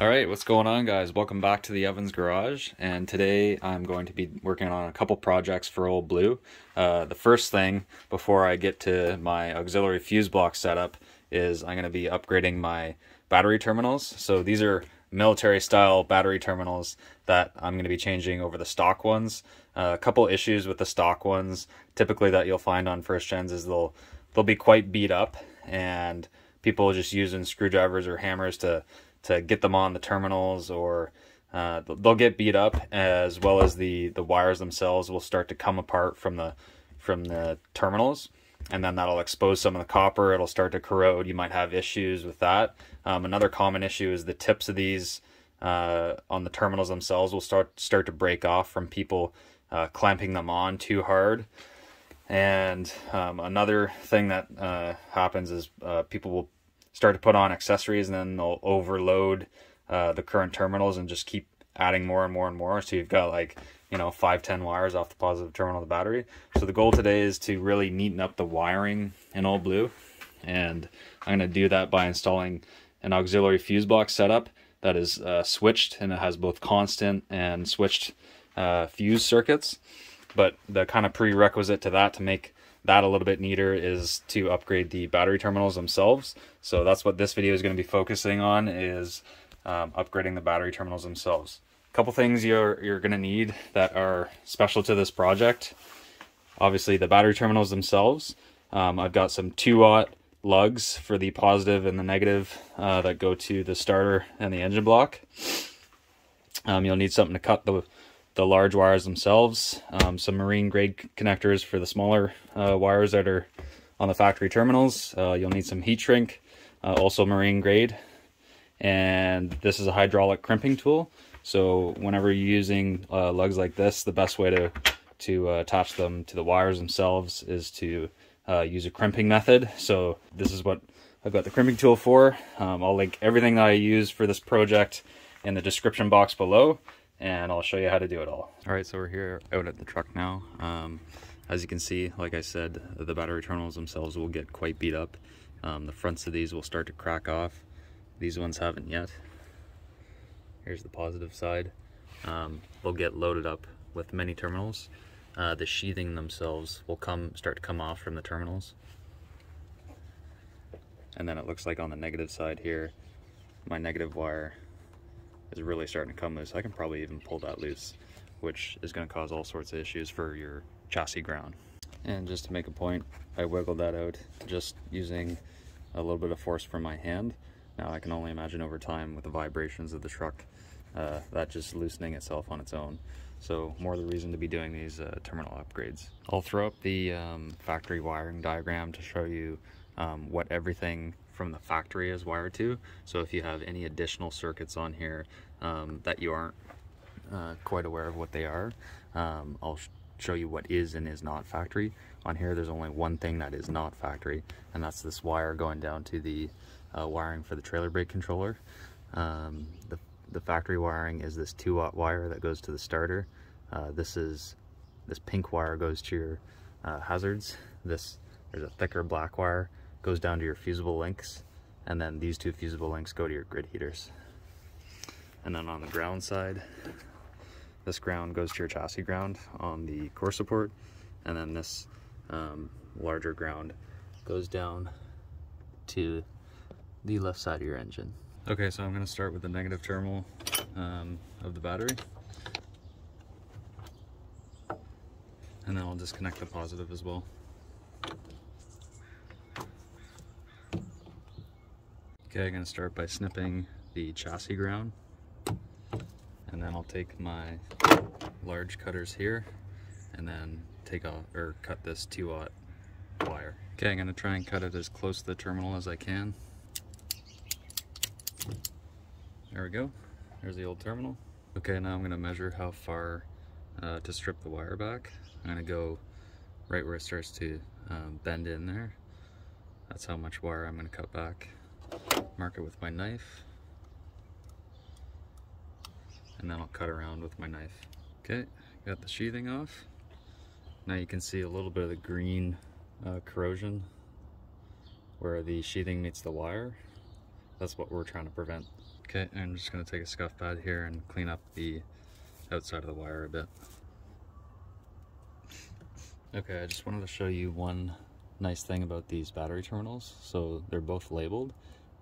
All right, what's going on guys? Welcome back to the Ovens Garage and today I'm going to be working on a couple projects for Old Blue. Uh, the first thing before I get to my auxiliary fuse block setup is I'm going to be upgrading my battery terminals. So these are military style battery terminals that I'm going to be changing over the stock ones. Uh, a couple issues with the stock ones typically that you'll find on first gens is they'll they'll be quite beat up and people just using screwdrivers or hammers to to get them on the terminals or uh, they'll get beat up as well as the the wires themselves will start to come apart from the from the terminals. And then that'll expose some of the copper. It'll start to corrode. You might have issues with that. Um, another common issue is the tips of these uh, on the terminals themselves will start start to break off from people uh, clamping them on too hard. And um, another thing that uh, happens is uh, people will start to put on accessories and then they'll overload uh, the current terminals and just keep adding more and more and more. So you've got like, you know, five, 10 wires off the positive terminal of the battery. So the goal today is to really neaten up the wiring in Old Blue. And I'm going to do that by installing an auxiliary fuse box setup that is uh, switched and it has both constant and switched uh, fuse circuits. But the kind of prerequisite to that to make that a little bit neater is to upgrade the battery terminals themselves. So that's what this video is going to be focusing on is um, upgrading the battery terminals themselves. A couple things you're, you're going to need that are special to this project. Obviously the battery terminals themselves. Um, I've got some 2-aught lugs for the positive and the negative uh, that go to the starter and the engine block. Um, you'll need something to cut the the large wires themselves, um, some marine grade connectors for the smaller uh, wires that are on the factory terminals. Uh, you'll need some heat shrink, uh, also marine grade. And this is a hydraulic crimping tool. So whenever you're using uh, lugs like this, the best way to, to uh, attach them to the wires themselves is to uh, use a crimping method. So this is what I've got the crimping tool for. Um, I'll link everything that I use for this project in the description box below and I'll show you how to do it all. All right, so we're here out at the truck now. Um, as you can see, like I said, the battery terminals themselves will get quite beat up. Um, the fronts of these will start to crack off. These ones haven't yet. Here's the positive side. Um, they'll get loaded up with many terminals. Uh, the sheathing themselves will come start to come off from the terminals. And then it looks like on the negative side here, my negative wire is really starting to come loose. I can probably even pull that loose, which is going to cause all sorts of issues for your chassis ground. And just to make a point, I wiggled that out just using a little bit of force from my hand. Now I can only imagine over time with the vibrations of the truck, uh, that just loosening itself on its own. So more the reason to be doing these uh, terminal upgrades. I'll throw up the um, factory wiring diagram to show you um, what everything from the factory is wired to. So if you have any additional circuits on here um, that you aren't uh, quite aware of what they are, um, I'll sh show you what is and is not factory. On here there's only one thing that is not factory and that's this wire going down to the uh, wiring for the trailer brake controller. Um, the, the factory wiring is this 2-aught wire that goes to the starter. Uh, this is this pink wire goes to your uh, hazards. This there's a thicker black wire goes down to your fusible links, and then these two fusible links go to your grid heaters. And then on the ground side, this ground goes to your chassis ground on the core support, and then this um, larger ground goes down to the left side of your engine. Okay, so I'm going to start with the negative terminal um, of the battery. And then I'll disconnect the positive as well. Okay, I'm going to start by snipping the chassis ground. And then I'll take my large cutters here and then take off or cut this 2-aught wire. Okay, I'm going to try and cut it as close to the terminal as I can. There we go. There's the old terminal. Okay, now I'm going to measure how far uh, to strip the wire back. I'm to go right where it starts to um, bend in there. That's how much wire I'm going to cut back mark it with my knife and then I'll cut around with my knife. Okay, got the sheathing off. Now you can see a little bit of the green uh, corrosion where the sheathing meets the wire. That's what we're trying to prevent Okay, I'm just going to take a scuff pad here and clean up the outside of the wire a bit. Okay, I just wanted to show you one nice thing about these battery terminals. So they're both labeled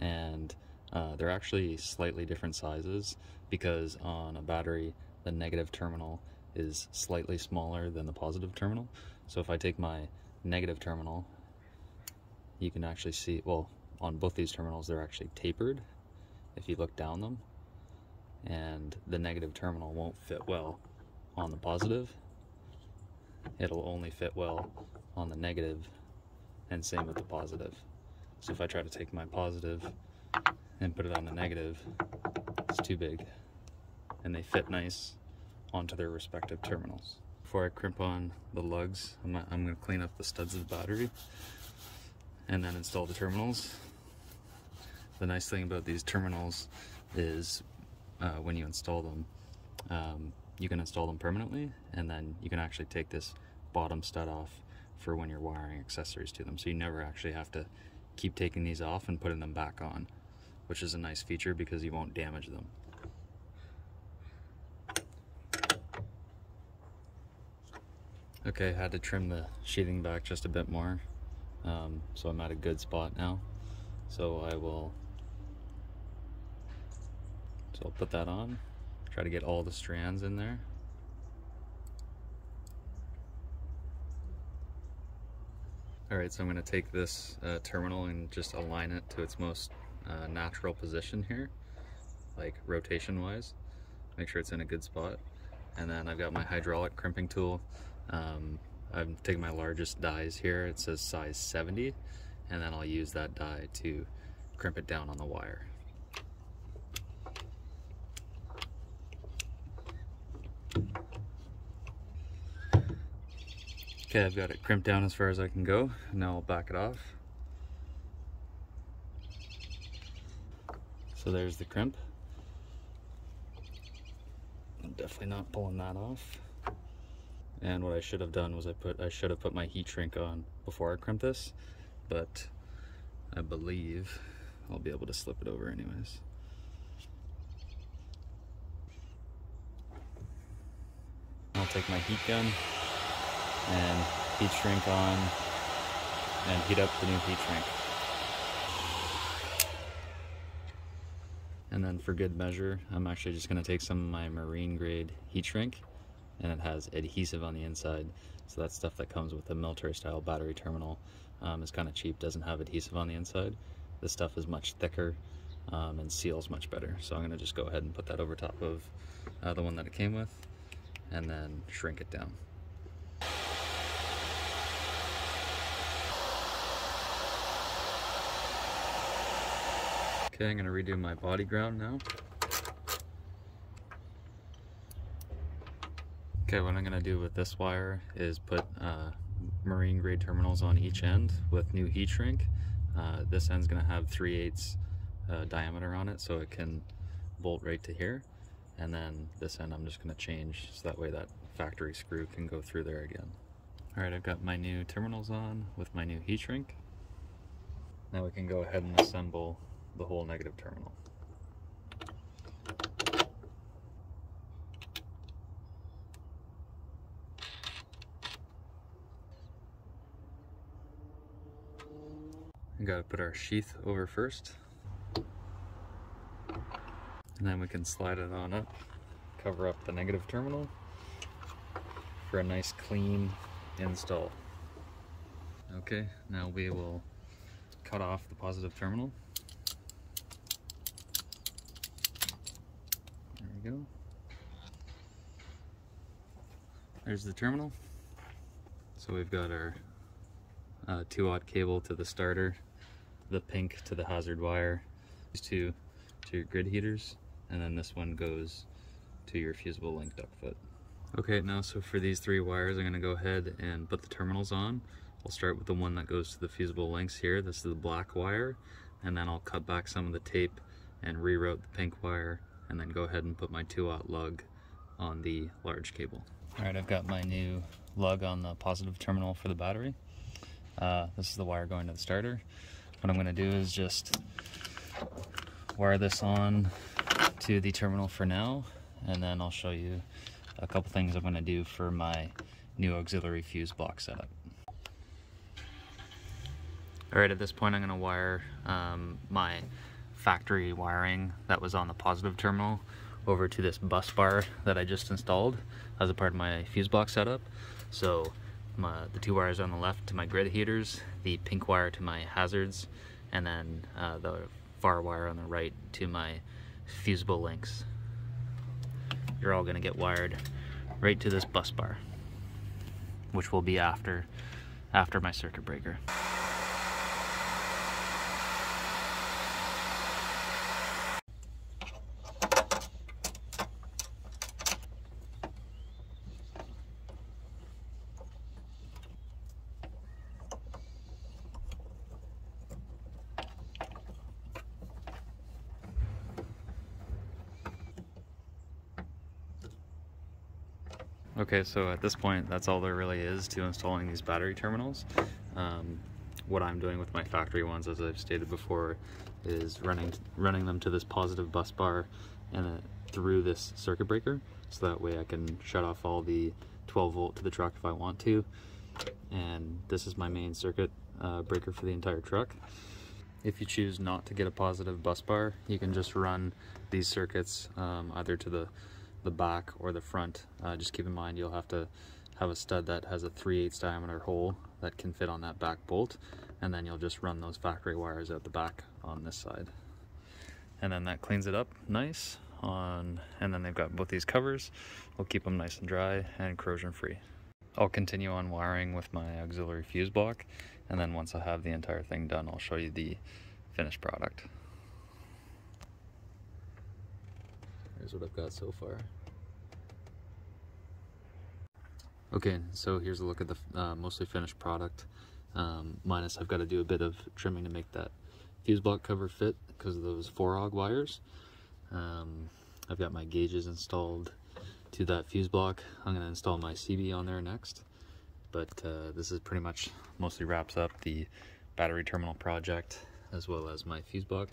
and uh, they're actually slightly different sizes because on a battery the negative terminal is slightly smaller than the positive terminal. So if I take my negative terminal, you can actually see, well, on both these terminals they're actually tapered if you look down them and the negative terminal won't fit well on the positive it'll only fit well on the negative and same with the positive so if I try to take my positive and put it on the negative it's too big. And they fit nice onto their respective terminals. Before I crimp on the lugs I'm, I'm going to clean up the studs of the battery and then install the terminals. The nice thing about these terminals is uh, when you install them, um, you can install them permanently and then you can actually take this bottom stud off for when you're wiring accessories to them. So you never actually have to keep taking these off and putting them back on, which is a nice feature because you won't damage them. Okay, I had to trim the sheathing back just a bit more, um, so I'm at a good spot now. So I will so I'll put that on, try to get all the strands in there. Alright, so I'm going to take this uh, terminal and just align it to its most uh, natural position here, like rotation wise. Make sure it's in a good spot. And then I've got my hydraulic crimping tool. Um, I'm taking my largest dies here, it says size 70, and then I'll use that die to crimp it down on the wire. Okay, I've got it crimped down as far as I can go. Now I'll back it off. So there's the crimp. I'm definitely not pulling that off. And what I should have done was I put I should have put my heat shrink on before I crimp this, but I believe I'll be able to slip it over anyways. I'll take my heat gun and heat shrink on and heat up the new heat shrink. And then for good measure, I'm actually just gonna take some of my marine grade heat shrink and it has adhesive on the inside. So that stuff that comes with a military style battery terminal. Um, it's kind of cheap, doesn't have adhesive on the inside. This stuff is much thicker um, and seals much better. So I'm gonna just go ahead and put that over top of uh, the one that it came with and then shrink it down. Okay, I'm gonna redo my body ground now. Okay, what I'm gonna do with this wire is put uh, marine grade terminals on each end with new heat shrink. Uh, this end's gonna have 3 8 uh, diameter on it so it can bolt right to here. And then this end I'm just gonna change so that way that factory screw can go through there again. All right, I've got my new terminals on with my new heat shrink. Now we can go ahead and assemble the whole negative terminal. We gotta put our sheath over first. And then we can slide it on up, cover up the negative terminal for a nice clean install. Okay, now we will cut off the positive terminal. Go. There's the terminal. So we've got our uh, 2-aught cable to the starter, the pink to the hazard wire, these two to your grid heaters, and then this one goes to your fusible link duct foot. Okay, now so for these three wires, I'm going to go ahead and put the terminals on. I'll start with the one that goes to the fusible links here. This is the black wire, and then I'll cut back some of the tape and reroute the pink wire and then go ahead and put my 2-aught lug on the large cable. Alright, I've got my new lug on the positive terminal for the battery. Uh, this is the wire going to the starter. What I'm going to do is just wire this on to the terminal for now, and then I'll show you a couple things I'm going to do for my new auxiliary fuse block setup. Alright, at this point I'm going to wire um, my factory wiring that was on the positive terminal over to this bus bar that I just installed as a part of my fuse box setup. So my, the two wires on the left to my grid heaters, the pink wire to my hazards, and then uh, the far wire on the right to my fusible links. You're all going to get wired right to this bus bar, which will be after after my circuit breaker. Okay, so at this point, that's all there really is to installing these battery terminals. Um, what I'm doing with my factory ones, as I've stated before, is running running them to this positive bus bar and uh, through this circuit breaker, so that way I can shut off all the 12 volt to the truck if I want to. And this is my main circuit uh, breaker for the entire truck. If you choose not to get a positive bus bar, you can just run these circuits um, either to the the back or the front. Uh, just keep in mind you'll have to have a stud that has a 3 8 diameter hole that can fit on that back bolt and then you'll just run those factory wires out the back on this side. And then that cleans it up nice on and then they've got both these covers. We'll keep them nice and dry and corrosion free. I'll continue on wiring with my auxiliary fuse block and then once I have the entire thing done I'll show you the finished product. Here's what I've got so far. Okay, so here's a look at the uh, mostly finished product. Um, minus I've got to do a bit of trimming to make that fuse block cover fit because of those 4-AUG wires. Um, I've got my gauges installed to that fuse block. I'm going to install my CB on there next. But uh, this is pretty much mostly wraps up the battery terminal project as well as my fuse block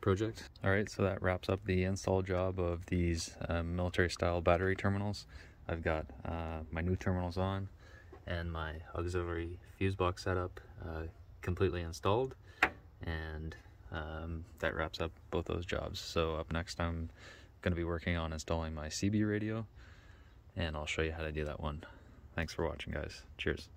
project. All right, so that wraps up the install job of these um, military style battery terminals. I've got uh, my new terminals on and my auxiliary fuse box setup uh, completely installed and um, that wraps up both those jobs. So up next I'm going to be working on installing my CB radio and I'll show you how to do that one. Thanks for watching guys. Cheers.